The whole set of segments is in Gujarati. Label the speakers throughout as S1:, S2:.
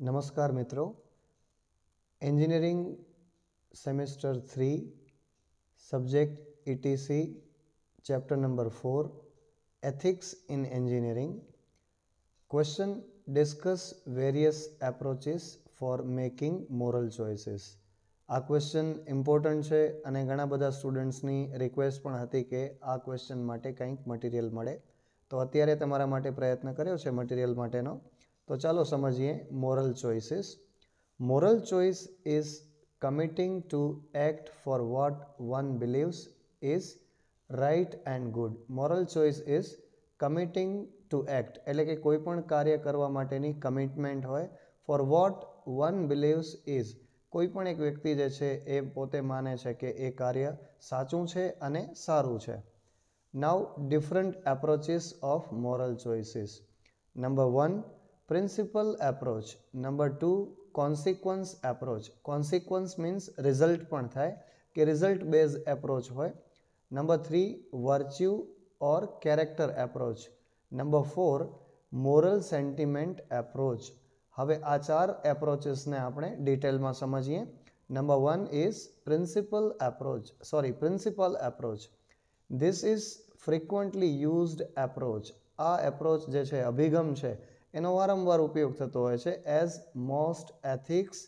S1: નમસ્કાર મિત્રો. Engineering semester three, subject E T C chapter number four, ethics in engineering. Question discuss various approaches for making moral choices. આ ક્વેશ્ચન ઇમ્પોર્ટન્ટ છે અને ઘણા બધા સ્ટુડન્ટ્સની રિક્વેસ્ટ પણ હતી કે આ ક્વેશ્ચન માટે કંઈક મટીરિયલ મળે. તો અત્યારે તમારા માટે પ્રયત્ન કર્યો છે મટીરિયલ માટેનો. તો ચાલો સમજીએ moral choices moral choice is committing to act for what one believes is right and good moral choice is committing to act એટલે કે કોઈ પણ કાર્ય કરવા માટેની કમિટમેન્ટ હોય for what one believes is કોઈ પણ એક વ્યક્તિ જે છે એ પોતે માને છે કે એ કાર્ય સાચું છે અને સારું છે. Now different approaches of moral choices number one principle approach number two consequence approach consequence means result પણ થાય. કે રિઝલ્ટ બેઝ એપ્રોચ હોય. Number three virtue or character approach number four moral sentiment approach હવે આ ચાર એપ્રોચીસને આપણે ડિટેલમાં સમજીએ. Number one is principle approach sorry principle approach this is frequently used approach આ એપ્રોચ જે છે, અભિગમ છે એનો વારંવાર ઉપયોગ થતો હોય છે as most ethics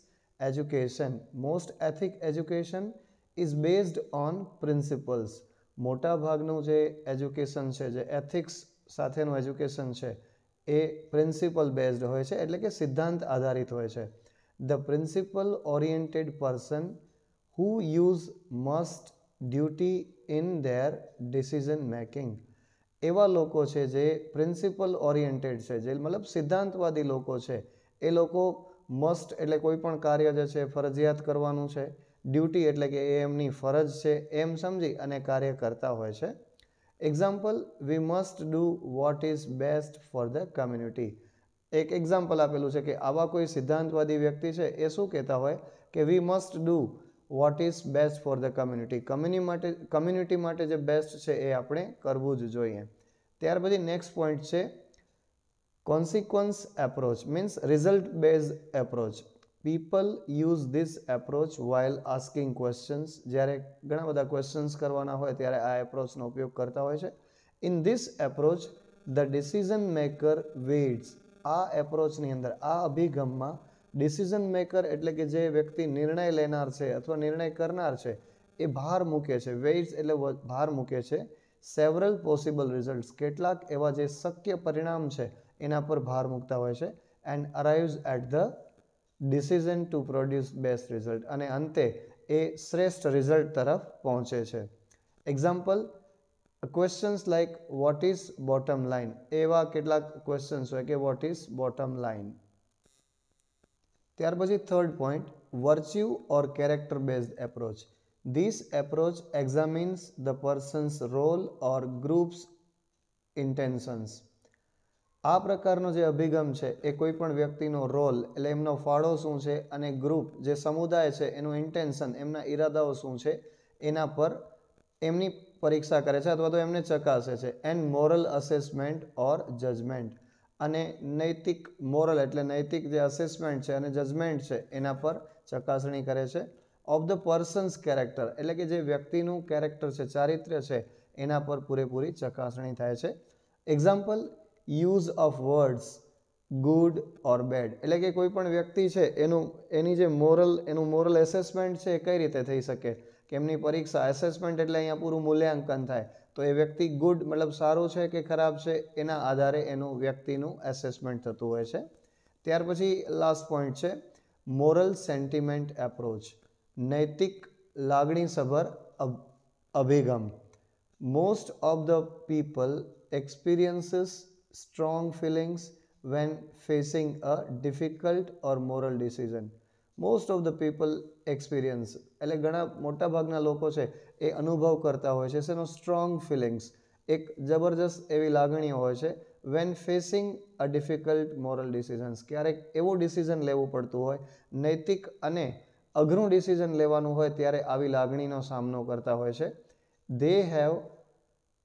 S1: education most ethic education is based on principles મોટાભાગનું જે એજ્યુકેશન છે, જે એથિક્સ સાથેનું એજ્યુકેશન છે, એ પ્રિન્સિપલ બેઝડ હોય છે, એટલે કે સિદ્ધાંત આધારિત હોય છે. The principle oriented person who use must duty in their decision making એવા લોકો છે જે પ્રિન્સિપલ ઓરિએન્ટેડ છે, જે મતલબ સિદ્ધાંતવાદી લોકો છે. એ લોકો મસ્ટ એટલે કોઈ પણ કાર્ય જે છે, ફરજિયાત કરવાનું છે. ડ્યુટી એટલે કે એ એમની ફરજ છે, એમ સમજી અને કાર્ય કરતા હોય છે. Example we must do what is best for the community એક એક્ઝામ્પલ આપેલું છે કે આવા કોઈ સિદ્ધાંતવાદી વ્યક્તિ છે, એ શું કહેતા હોય? કે we must do what is best for the community community માટે કમ્યુનિટી માટે જે બેસ્ટ છે એ આપણે કરવું જ જોઈએ. ત્યાર પછી નેક્સ્ટ પોઈન્ટ છે consequence approach means result base approach people use this approach while asking questions જ્યારે ઘણા બધા ક્વેશ્ચન્સ કરવાના હોય ત્યારે આ એપ્રોચનો ઉપયોગ કરતા હોય છે. In this approach the decision maker weights આ એપ્રોચની અંદર, આ અભિગમમાં ડિસિઝન મેકર એટલે કે જે વ્યક્તિ નિર્ણય લેનાર છે અથવા નિર્ણય કરનાર છે, એ ભાર મૂકે છે. વેઇટ્સ એટલે ભાર મૂકે છે. સેવરલ પોસિબલ રિઝલ્ટ્સ કેટલાક એવા જે શક્ય પરિણામ છે, એના પર ભાર મૂકતા હોય છે and arrives at the decision to produce best result અને અંતે એ શ્રેષ્ઠ રિઝલ્ટ તરફ પહોંચે છે. Example questions like what is bottom line એવા કેટલાક ક્વેશ્ચન્સ હોય કે વોટ ઇઝ બોટમ લાઇન ત્યાર પછી third point virtue or character based approach this approach examines the person's role or groups intentions આ પ્રકારનો જે અભિગમ છે, એ કોઈ પણ વ્યક્તિનો રોલ એટલે એમનો ફાળો શું છે અને ગ્રુપ જે સમુદાય છે, એનું ઇન્ટેન્શન એમના ઈરાદાઓ શું છે, એના પર એમની પરીક્ષા કરે છે અથવા તો એમને ચકાસે છે. And moral assessment or judgement અને નૈતિક મોરલ એટલે નૈતિક જે અસેસમેન્ટ છે અને જજમેન્ટ છે, એના પર ચકાસણી કરે છે. ઓફ ધ પર્સન્સ કેરેક્ટર એટલે કે જે વ્યક્તિનું કેરેક્ટર છે, ચારિત્ર્ય છે, એના પર પૂરેપૂરી ચકાસણી થાય છે. Example use of words good or bad એટલે કે કોઈ પણ વ્યક્તિ છે, એનું, એની જે મોરલ એનું મોરલ એસેસમેન્ટ છે એ કઈ રીતે થઈ શકે? કે એમની પરીક્ષા એસેસમેન્ટ એટલે અહીંયા પૂરું મૂલ્યાંકન થાય. તો એ વ્યક્તિ ગુડ મતલબ સારું છે કે ખરાબ છે એના આધારે એનું વ્યક્તિનું એસેસમેન્ટ થતું હોય છે. ત્યાર પછી લાસ્ટ પોઈન્ટ છે મોરલ સેન્ટિમેન્ટ એપ્રોચ નૈતિક લાગણીસભર અભિગમ. Most of the people experiences strong feelings when facing a difficult or moral decision. Most of the people experience, એટલે ઘણા મોટા ભાગના લોકો છે એ અનુભવ કરતા હોય છે. શેનો સ્ટ્રોંગ ફિલિંગ્સ એક જબરજસ્ત એવી લાગણીઓ હોય છે when facing a difficult moral decisions ક્યારેક એવું ડિસિઝન લેવું પડતું હોય, નૈતિક અને અઘરું ડિસિઝન લેવાનું હોય ત્યારે આવી લાગણીનો સામનો કરતા હોય છે. દે હેવ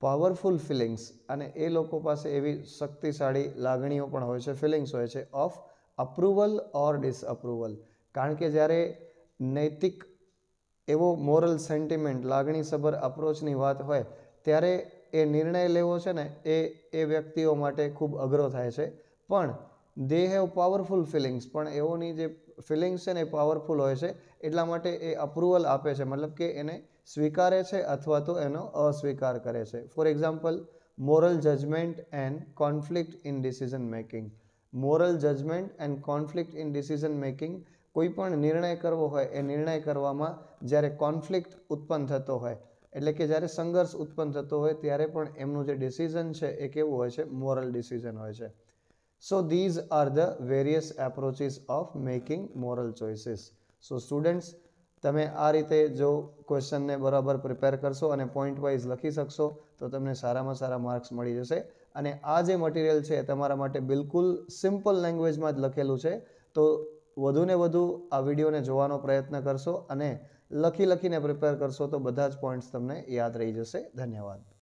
S1: પાવરફુલ ફિલિંગ્સ અને એ લોકો પાસે એવી શક્તિશાળી લાગણીઓ પણ હોય છે. ફિલિંગ્સ હોય છે ઓફ અપ્રુવલ ઓર ડિસઅપ્રુવલ કારણ કે જ્યારે નૈતિક એવો મોરલ સેન્ટિમેન્ટ, લાગણીસભર અપ્રોચની વાત હોય, ત્યારે એ નિર્ણય લેવો છે ને, એ એ વ્યક્તિઓ માટે ખૂબ અઘરો થાય છે. પણ દે હેવ પાવરફુલ ફિલિંગ્સ પણ એઓની જે ફિલિંગ્સ છે ને, એ પાવરફુલ હોય છે, એટલા માટે એ અપ્રુવલ આપે છે. મતલબ કે એને સ્વીકારે છે અથવા તો એનો અસ્વીકાર કરે છે. For example moral judgement and conflict in decision making moral judgement and conflict in decision making કોઈ પણ નિર્ણય કરવો હોય, એ નિર્ણય કરવામાં જ્યારે કોન્ફ્લિક્ટ ઉત્પન્ન થતો હોય, એટલે કે જ્યારે સંઘર્ષ ઉત્પન્ન થતો હોય, ત્યારે પણ એમનું જે ડિસિઝન છે, એ કેવું હોય છે? મોરલ ડિસિઝન હોય છે. So these are the various approaches of making moral choices so students તમે આ રીતે જો ક્વેશ્ચનને બરાબર પ્રિપેર કરશો અને પોઈન્ટ વાઇઝ લખી શકશો, તો તમને સારામાં સારા માર્ક્સ મળી જશે. અને આ જે મટીરિયલ છે તમારા માટે બિલકુલ સિમ્પલ લેંગ્વેજમાં જ લખેલું છે. તો વધુને વધુ આ વિડીયોને જોવાનો પ્રયત્ન કરશો અને લખી લખીને પ્રિપેર કરશો તો બધા જ પોઈન્ટ્સ તમને યાદ રહી જશે. ધન્યવાદ.